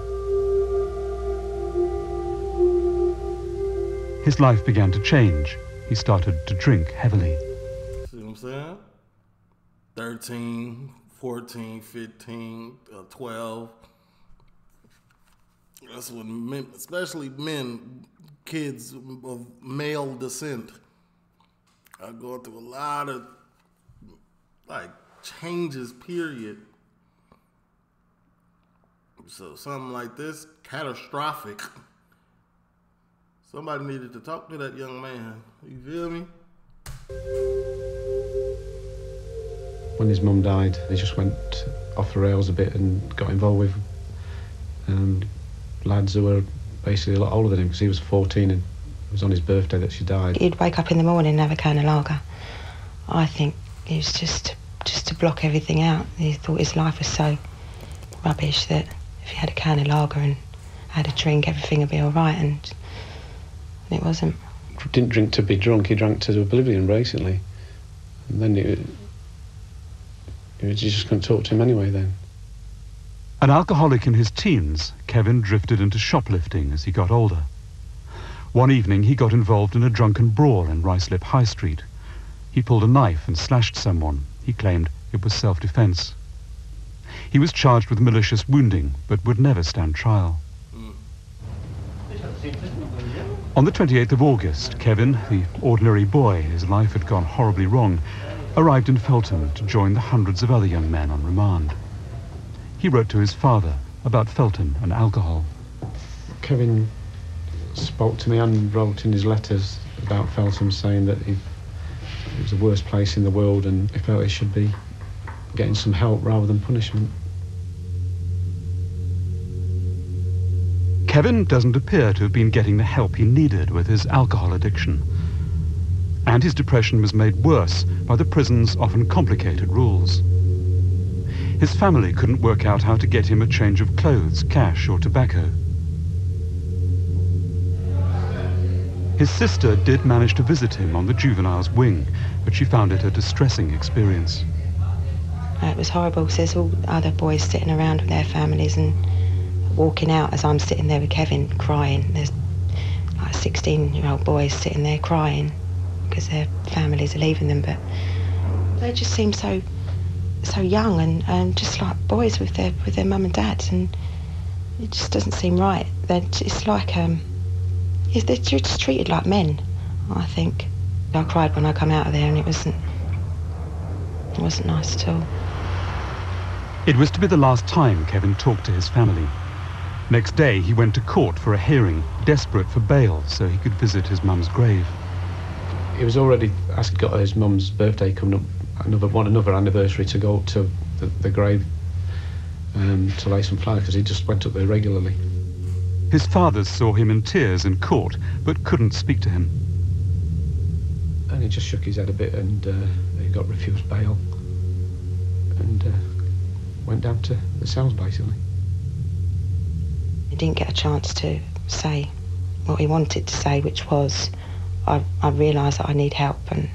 His life began to change. He started to drink heavily. See what I'm saying? 13, 14, 15, uh, 12. That's when men, especially men, kids of male descent, are going through a lot of like changes, period. So something like this, catastrophic. Somebody needed to talk to that young man. You feel me? when his mum died, he just went off the rails a bit and got involved with um, lads who were basically a lot older than him because he was 14 and it was on his birthday that she died. He'd wake up in the morning and have a can of lager. I think it was just just to block everything out. He thought his life was so rubbish that if he had a can of lager and had a drink, everything would be all right, and, it wasn't. Didn't drink to be drunk, he drank to oblivion basically. And then it, you just couldn't talk to him anyway then. An alcoholic in his teens, Kevin drifted into shoplifting as he got older. One evening, he got involved in a drunken brawl in Ruislip High Street. He pulled a knife and slashed someone. He claimed it was self-defense. He was charged with malicious wounding, but would never stand trial. On the 28th of August, Kevin, the ordinary boy, his life had gone horribly wrong, arrived in Feltham to join the hundreds of other young men on remand. He wrote to his father about Feltham and alcohol. Kevin spoke to me and wrote in his letters about Feltham saying that he, it was the worst place in the world and he felt he should be getting some help rather than punishment. Kevin doesn't appear to have been getting the help he needed with his alcohol addiction. And his depression was made worse by the prison's often complicated rules. His family couldn't work out how to get him a change of clothes, cash, or tobacco. His sister did manage to visit him on the juveniles wing, but she found it a distressing experience. It was horrible. There's all other boys sitting around with their families and walking out as I'm sitting there with Kevin crying. There's like 16 year old boys sitting there crying. because their families are leaving them, but they just seem so so young and, and just like boys with their with their mum and dad, and it just doesn't seem right. They're, it's like um, they're just treated like men. I think I cried when I come out of there, and it wasn't it wasn't nice at all. It was to be the last time Kevin talked to his family. Next day, he went to court for a hearing, desperate for bail so he could visit his mum's grave. He was already asked, got his mum's birthday coming up, another one, another anniversary to go up to the, the grave um, to lay some flowers because he just went up there regularly. His fathers saw him in tears in court, but couldn't speak to him. And he just shook his head a bit and uh, he got refused bail and uh, went down to the cells basically. He didn't get a chance to say what he wanted to say, which was, I, I realise that I need help and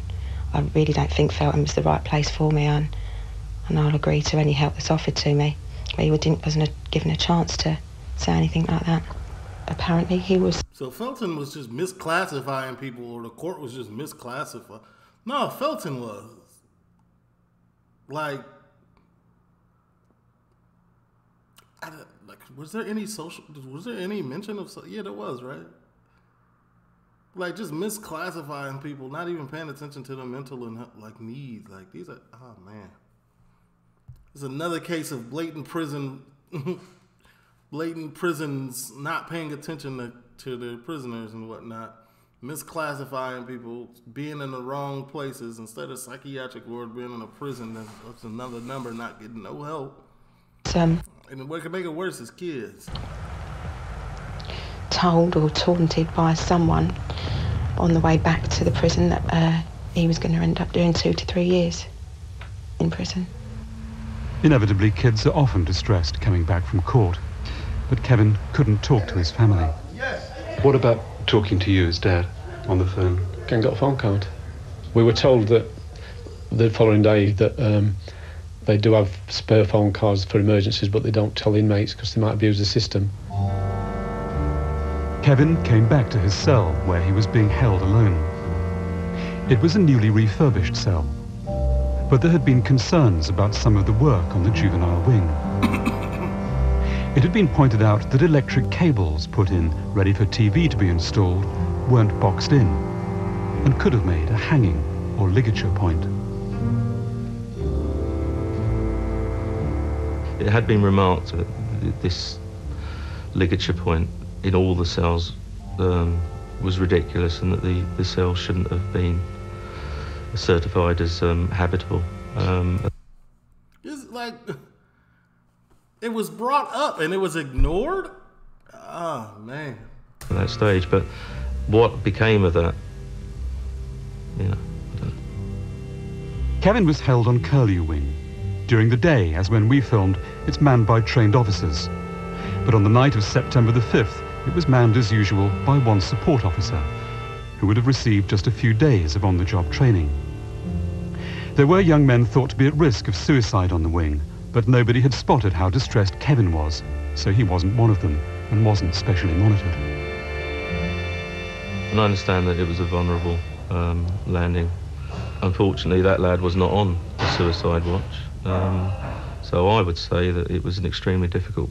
I really don't think Feltham was the right place for me and, and I'll agree to any help that's offered to me. But he wasn't given a chance to say anything like that. Apparently he was... So Feltham was just misclassifying people or the court was just misclassifying. No, Feltham was. Like, like, was there any social? Was there any mention of? Yeah, there was, right? Like just misclassifying people, not even paying attention to their mental and like needs. Like these are, oh man, it's another case of blatant prison, blatant prisons not paying attention to, to their prisoners and whatnot misclassifying people, being in the wrong places instead of psychiatric ward, being in a prison. That's another number, not getting no help. Um, and what can make it worse is kids. Told or taunted by someone on the way back to the prison that uh, he was going to end up doing two to three years in prison. Inevitably, kids are often distressed coming back from court, but Kevin couldn't talk to his family. What about talking to you as dad on the phone? Ken got a phone card. We were told that the following day that um, they do have spare phone cards for emergencies, but they don't tell inmates because they might abuse the system. Kevin came back to his cell where he was being held alone. It was a newly refurbished cell, but there had been concerns about some of the work on the juvenile wing. it had been pointed out that electric cables put in, ready for TV to be installed, weren't boxed in and could have made a hanging or ligature point. It had been remarked that this ligature point in all the cells um, was ridiculous and that the, the cells shouldn't have been certified as um, habitable. Um, it's like it was brought up and it was ignored. Oh man! At that stage, but what became of that? Yeah. Kevin was held on Curlew Wing. During the day, as when we filmed, it's manned by trained officers. But on the night of September the 5th, it was manned as usual by one support officer, who would have received just a few days of on-the-job training. There were young men thought to be at risk of suicide on the wing, but nobody had spotted how distressed Kevin was, so he wasn't one of them and wasn't specially monitored. And I understand that it was a vulnerable um, landing. Unfortunately, that lad was not on the suicide watch. Um, so I would say that it was an extremely difficult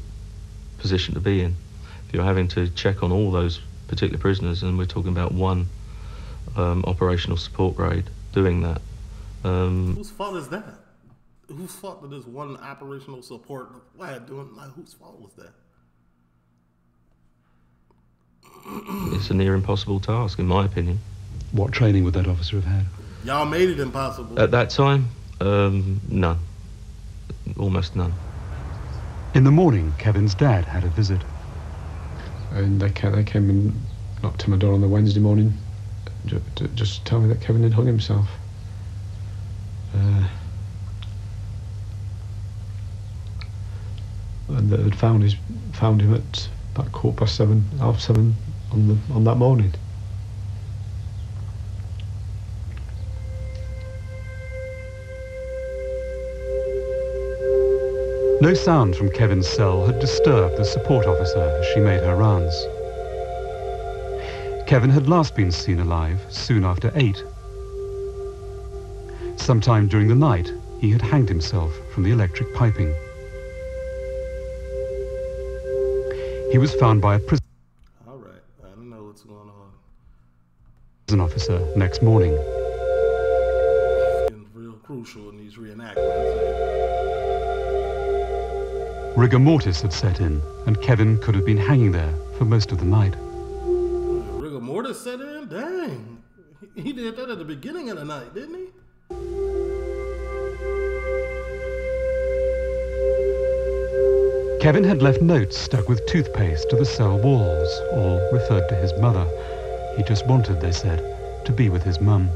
position to be in. If you're having to check on all those particular prisoners, and we're talking about one um, operational support grade doing that. Um, whose fault is that? Whose fault that this one operational support lad doing? Like, whose fault was that? it's a near impossible task, in my opinion. What training would that officer have had? Y'all made it impossible. At that time, um, none. Almost none. In the morning, Kevin's dad had a visit. And they came, they came and knocked on my door on the Wednesday morning to, just tell me that Kevin had hung himself. Uh, and they had found his found him at about quarter past seven, half seven on the on that morning. No sound from Kevin's cell had disturbed the support officer as she made her rounds. Kevin had last been seen alive soon after eight, Sometime during the night, he had hanged himself from the electric piping. He was found by a prison All right, I don't know what's going on. officer next morning. It's getting real crucial in these reenactments. Rigor mortis had set in, and Kevin could have been hanging there for most of the night. Rigor mortis set in? Dang. He did that at the beginning of the night, didn't he? Kevin had left notes stuck with toothpaste to the cell walls, all referred to his mother. He just wanted, they said, to be with his mum.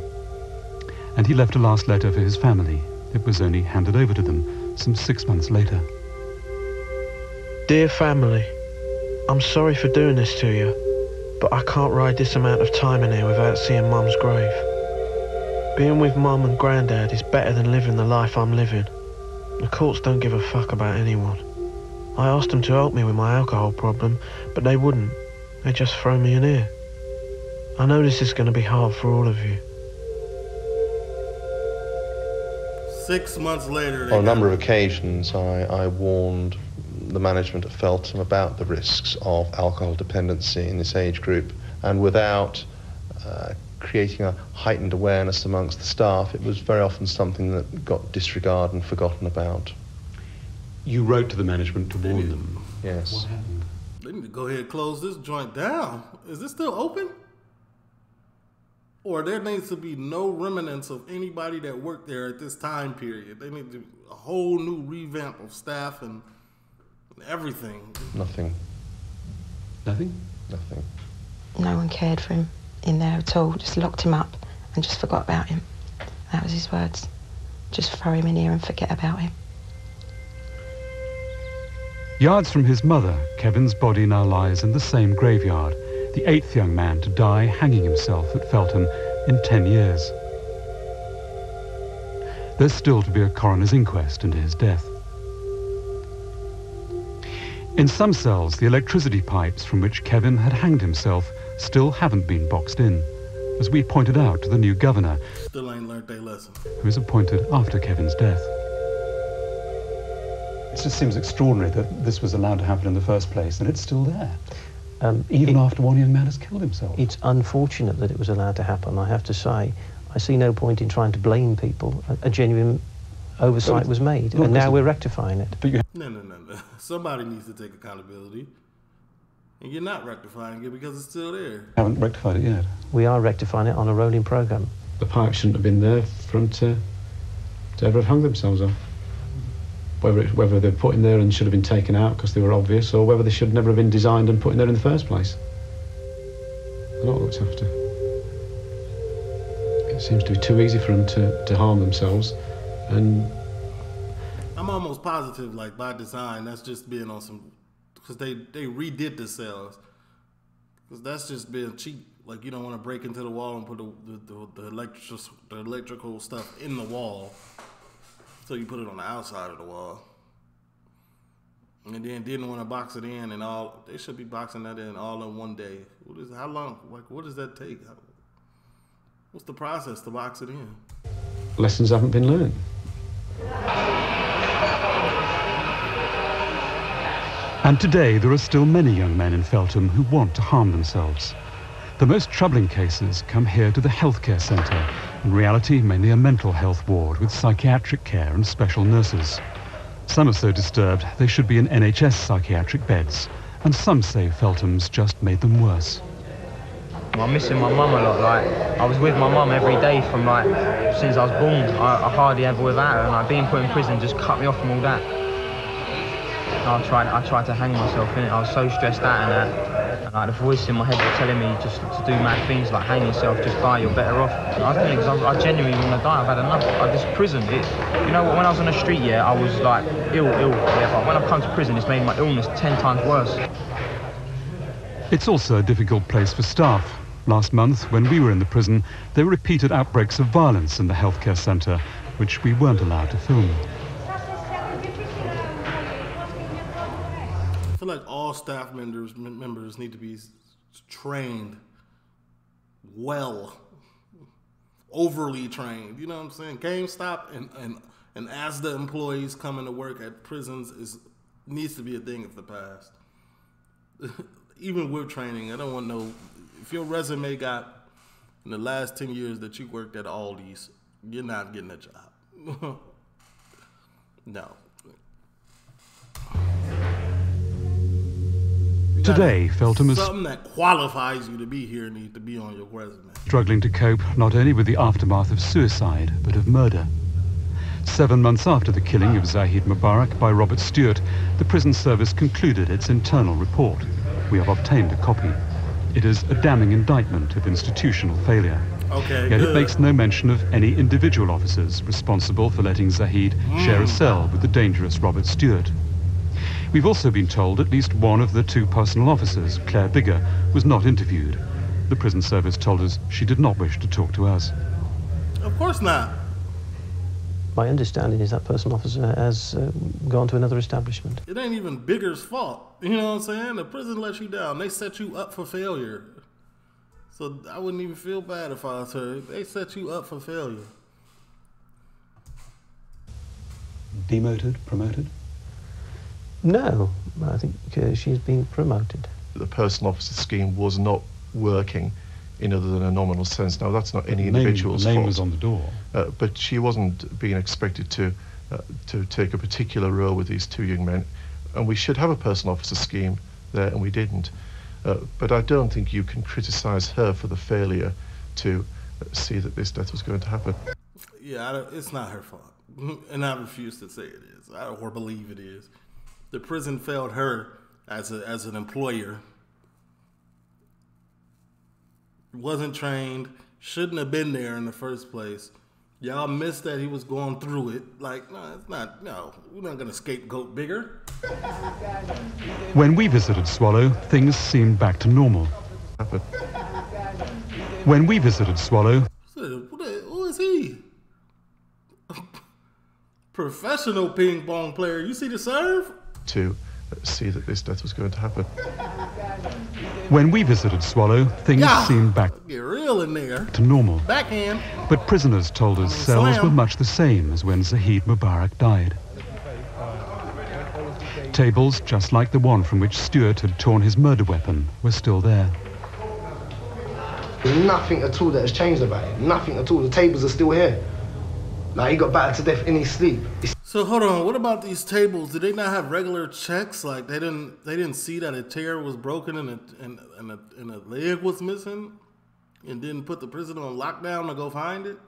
And he left a last letter for his family. It was only handed over to them some six months later. Dear family, I'm sorry for doing this to you, but I can't ride this amount of time in here without seeing Mum's grave. Being with Mum and Grandad is better than living the life I'm living. The courts don't give a fuck about anyone. I asked them to help me with my alcohol problem, but they wouldn't. They just throw me in here. I know this is going to be hard for all of you. Six months later, On a number of occasions, I, I warned the management of Feltham about the risks of alcohol dependency in this age group, and without uh, creating a heightened awareness amongst the staff, it was very often something that got disregarded and forgotten about. You wrote to the management to warn them. Yes. They need to go ahead and close this joint down. Is this still open? Or there needs to be no remnants of anybody that worked there at this time period. They need to a whole new revamp of staff and everything. Nothing. Nothing? Nothing. No one cared for him in there at all. Just locked him up and just forgot about him. That was his words. Just throw him in here and forget about him. Yards from his mother, Kevin's body now lies in the same graveyard, the eighth young man to die hanging himself at Feltham in 10 years. There's still to be a coroner's inquest into his death. In some cells, the electricity pipes from which Kevin had hanged himself still haven't been boxed in, as we pointed out to the new governor, Still ain't learned their lesson. who was appointed after Kevin's death. It just seems extraordinary that this was allowed to happen in the first place, and it's still there. Um, Even it- after one young man has killed himself. It's unfortunate that it was allowed to happen, I have to say. I see no point in trying to blame people. A, a genuine oversight was made, Look, and now we're rectifying it. But you No, no, no, no. Somebody needs to take accountability. And you're not rectifying it because it's still there. haven't rectified it yet. We are rectifying it on a rolling programme. The pipe shouldn't have been there for them to, to ever have hung themselves on. Whether, it, whether they're put in there and should have been taken out because they were obvious, or whether they should never have been designed and put in there in the first place. They're not looked after. It seems to be too easy for them to, to harm themselves, and I'm almost positive, like by design, that's just being on some, because they they redid the cells, because that's just being cheap. Like you don't want to break into the wall and put the the, the, the electric the electrical stuff in the wall, so you put it on the outside of the wall, and then didn't want to box it in and all. They should be boxing that in all in one day. What is how long? Like what does that take? What's the process to box it in? lessons haven't been learned. And today there are still many young men in Feltham who want to harm themselves. The most troubling cases come here to the healthcare centre, in reality mainly a mental health ward with psychiatric care and special nurses. Some are so disturbed they should be in NHS psychiatric beds, and some say Feltham's just made them worse. I'm missing my mum a lot. Like I was with my mum every day from like since I was born. I, I hardly ever without her, and like being put in prison just cut me off from all that. I tried, I tried to hang myself in it. I was so stressed out and that. And, like the voice in my head was telling me just to do mad things like hang yourself, just die, you're better off. And I think I, I genuinely want to die. I've had enough. I, this prison, it, you know, when I was on the street, yeah, I was like ill, ill. Yeah, but when I've come to prison, it's made my illness ten times worse. It's also a difficult place for staff. Last month, when we were in the prison, there were repeated outbreaks of violence in the healthcare centre, which we weren't allowed to film. I feel like all staff members members need to be trained well. overly trained. You know what I'm saying? GameStop and and and as the employees coming to work at prisons is needs to be a thing of the past. Even with training, I don't want no. If your resume got in the last ten years that you worked at Aldi's, you're not getting a job. no. Today, Feltham is Something that qualifies you to be here needs to be on your resume. struggling to cope not only with the aftermath of suicide, but of murder. Seven months after the killing of Zahid Mubarak by Robert Stewart, the prison service concluded its internal report. We have obtained a copy. It is a damning indictment of institutional failure. Okay, Yet it makes no mention of any individual officers responsible for letting Zahid share a Mm. cell with the dangerous Robert Stewart. We've also been told at least one of the two personal officers, Claire Bigger, was not interviewed. The prison service told us she did not wish to talk to us. Of course not. My understanding is that personal officer has uh, gone to another establishment. It ain't even Bigger's fault. You know what I'm saying? The prison let you down. They set you up for failure. So I wouldn't even feel bad if I was her. They set you up for failure. Demoted, promoted? No, I think uh, she's been promoted. The personal officer scheme was not working in other than a nominal sense. Now, that's not any The name- individual's the name fault. was on the door. Uh, but she wasn't being expected to uh, to take a particular role with these two young men, and we should have a personal officer scheme there, and we didn't. Uh, but I don't think you can criticise her for the failure to uh, see that this death was going to happen. Yeah, I don't- it's not her fault. And I refuse to say it is. Or believe it is. The prison failed her as a, as an employer. Wasn't trained, shouldn't have been there in the first place. Y'all missed that he was going through it. Like, no, it's not. No, we're not gonna scapegoat Bigger. When we visited Swallow, things seemed back to normal. When we visited Swallow, who is he? Professional ping pong player. You see the serve? To uh, see that this death was going to happen. when we visited Swallow, things Yeah. seemed back Get real in there. to normal. Backhand. But prisoners told us cells slam. were much the same as when Zahid Mubarak died. Tables, just like the one from which Stewart had torn his murder weapon, were still there. There's nothing at all that has changed about it. Nothing at all. The tables are still here. Like he got battered to death in his sleep. It's So hold on, what about these tables? Did they not have regular checks? Like they didn't they didn't see that a tear was broken and a and, and, a, and a leg was missing, and didn't put the prison on lockdown to go find it?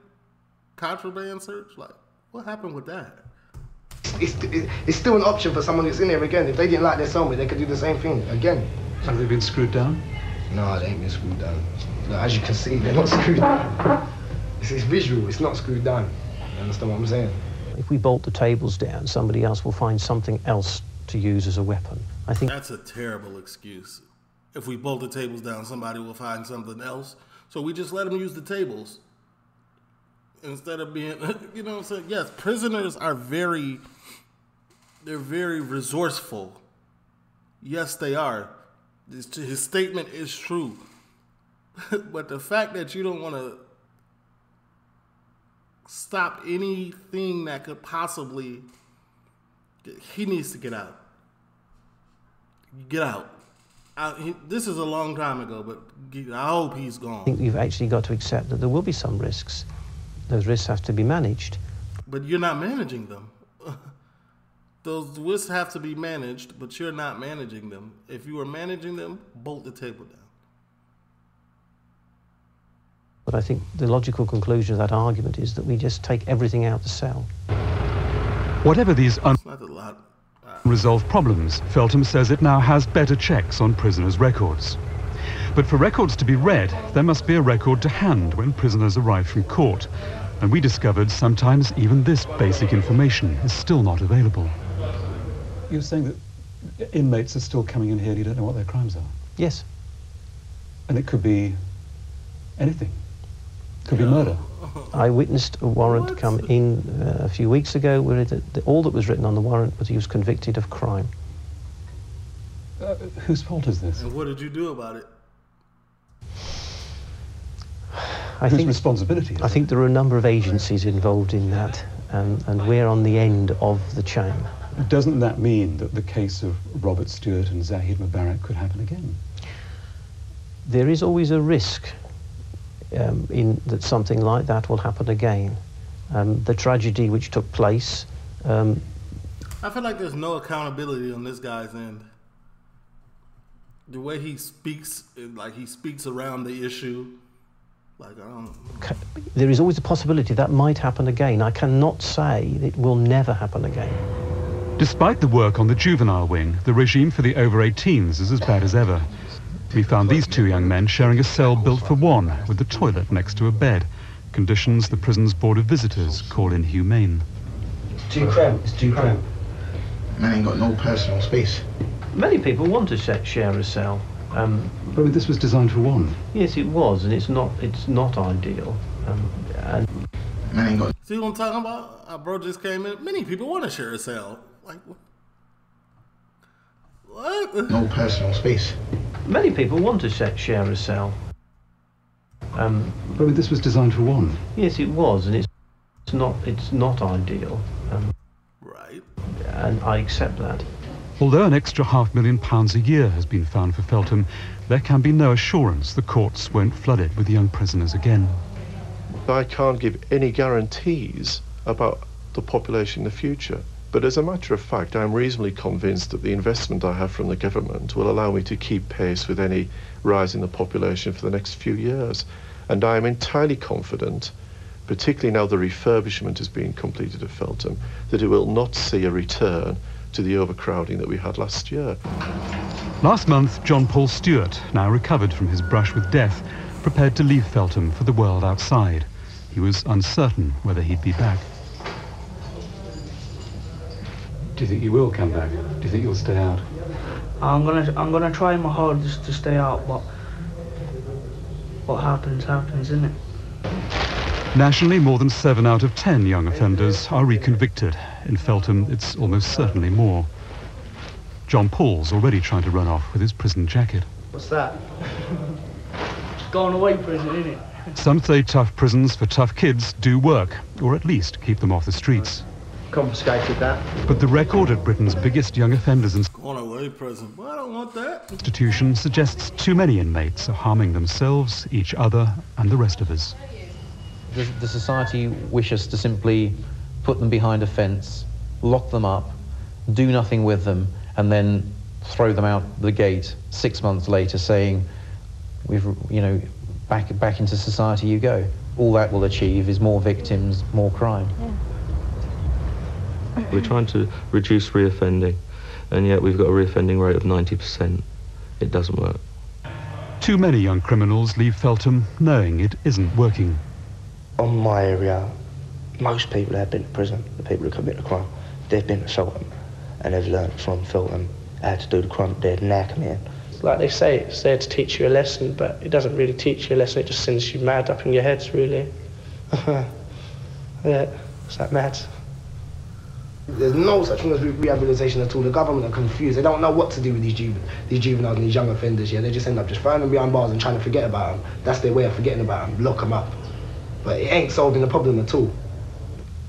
Contraband search? Like what happened with that? it's, it's still an option for someone who's in there again. If they didn't like their cellmate, they could do the same thing again. Have they been screwed down? No, they ain't been screwed down. Like, as you can see, they're not screwed down. It's, it's visual. It's not screwed down. You understand what I'm saying? If we bolt the tables down, somebody else will find something else to use as a weapon. I think That's a terrible excuse. If we bolt the tables down, somebody will find something else. So we just let them use the tables instead of being, you know what I'm saying? Yes, prisoners are very, they're very resourceful. Yes, they are. His, his statement is true. but the fact that you don't want to stop anything that could possibly, he needs to get out. Get out. I, he, this is a long time ago, but I hope he's gone. I think you've actually got to accept that there will be some risks. Those risks have to be managed. But you're not managing them. Those risks have to be managed, but you're not managing them. If you were managing them, bolt the table down. But I think the logical conclusion of that argument is that we just take everything out the cell. Whatever these It's not a lot. unresolved problems, Feltham says it now has better checks on prisoners' records. But for records to be read, there must be a record to hand when prisoners arrive from court. And we discovered sometimes even this basic information is still not available. You're saying that inmates are still coming in here and you don't know what their crimes are? Yes. And it could be anything. Could be murder. I witnessed a warrant come in uh, a few weeks ago where it, the, all that was written on the warrant was he was convicted of crime. Uh, whose fault is this? And what did you do about it? I Whose think responsibility is I think there are a number of agencies involved in that, and, and we're on the end of the chain. Doesn't that mean that the case of Robert Stewart and Zahid Mubarak could happen again? There is always a risk um, in that something like that will happen again. Um, the tragedy which took place. Um, I feel like there's no accountability on this guy's end. The way he speaks, like he speaks around the issue, like I don't. ca- there is always a possibility that might happen again. I cannot say it will never happen again. Despite the work on the juvenile wing, the regime for the over 18s is as bad as ever. We found these two young men sharing a cell built for one, with the toilet next to a bed, conditions the prison's board of visitors call inhumane. It's Too cramped. It's too cramped. Man ain't got no personal space. Many people want to sh- share a cell. Um, But I mean, this was designed for one. yes, it was, and it's not. It's not ideal. Um, and Man ain't got. See what I'm talking about? Our bro just came in. Many people want to share a cell. Like what? No personal space. many people want to sh- share a cell. Um, But I mean, this was designed for one. yes, it was, and it's, it's not. It's not ideal. Um, right. And I accept that. Although an extra half million pounds a year has been found for Feltham, there can be no assurance the courts won't flood it with young prisoners again. I can't give any guarantees about the population in the future. But as a matter of fact, I'm reasonably convinced that the investment I have from the government will allow me to keep pace with any rise in the population for the next few years. And I am entirely confident, particularly now the refurbishment is being completed at Feltham, that it will not see a return to the overcrowding that we had last year. Last month, John Paul Stewart, now recovered from his brush with death, prepared to leave Feltham for the world outside. He was uncertain whether he'd be back. Do you think you will come back? Do you think you'll stay out? I'm gonna I'm gonna try my hardest to stay out, but what happens happens, isn't it? Nationally, more than seven out of ten young offenders are reconvicted. In Feltham, it's almost certainly more. John Paul's already trying to run off with his prison jacket. What's that? Gone away prison, isn't it? Some say tough prisons for tough kids do work, or at least keep them off the streets. Confiscated that. But the record at Britain's biggest young offenders Going away prison. Well, I don't want that. institution suggests too many inmates are harming themselves, each other, and the rest of us. Does the society wish us to simply put them behind a fence, lock them up, do nothing with them, and then throw them out the gate six months later saying, we've, you know, back, back into society you go? All that will achieve is more victims, more crime. We're trying to reduce reoffending, and yet we've got a reoffending rate of 90%. It doesn't work. Too many young criminals leave Feltham knowing it isn't working. On my area, most people that have been to prison, the people who commit a crime, they've been to Feltham and they've learned from Feltham how to do the crime they're now committing. Like they say, it's there to teach you a lesson, but it doesn't really teach you a lesson. It just sends you mad up in your heads, really. Uh-huh. yeah, it's that mad. There's no such thing as re- rehabilitation at all. The government are confused. They don't know what to do with these, juve- these juveniles and these young offenders. Yeah, they just end up just throwing them behind bars and trying to forget about them. That's their way of forgetting about them. Lock them up. But it ain't solving the problem at all.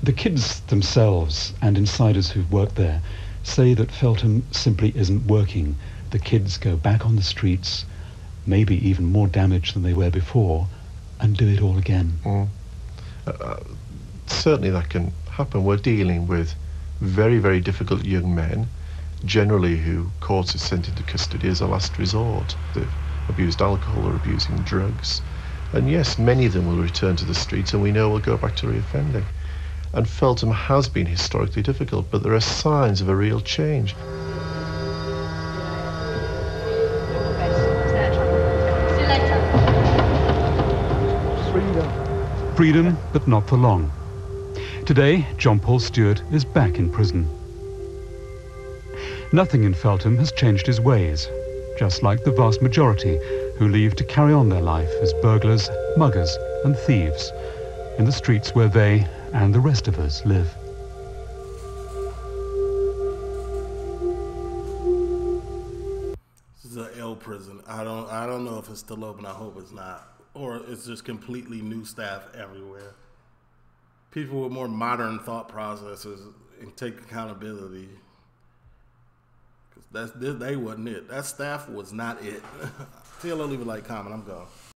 The kids themselves and insiders who've worked there say that Feltham simply isn't working. The kids go back on the streets, maybe even more damaged than they were before, and do it all again. Mm. Uh, uh, certainly that can happen. We're dealing with very, very difficult young men, generally who courts have sent into custody as a last resort. They've abused alcohol or abusing drugs. And yes, many of them will return to the streets and we know will go back to reoffending. And Feltham has been historically difficult, but there are signs of a real change. Freedom, Freedom, but not for long. Today, John Paul Stewart is back in prison. Nothing in Feltham has changed his ways, just like the vast majority who leave to carry on their life as burglars, muggers, and thieves in the streets where they and the rest of us live. This is a L prison. I don't. I don't know if it's still open. I hope it's not. or it's just completely new staff everywhere. People with more modern thought processes and take accountability. Cause that's they wasn't it. That staff was not it. Tell or leave a like, comment. I'm gone.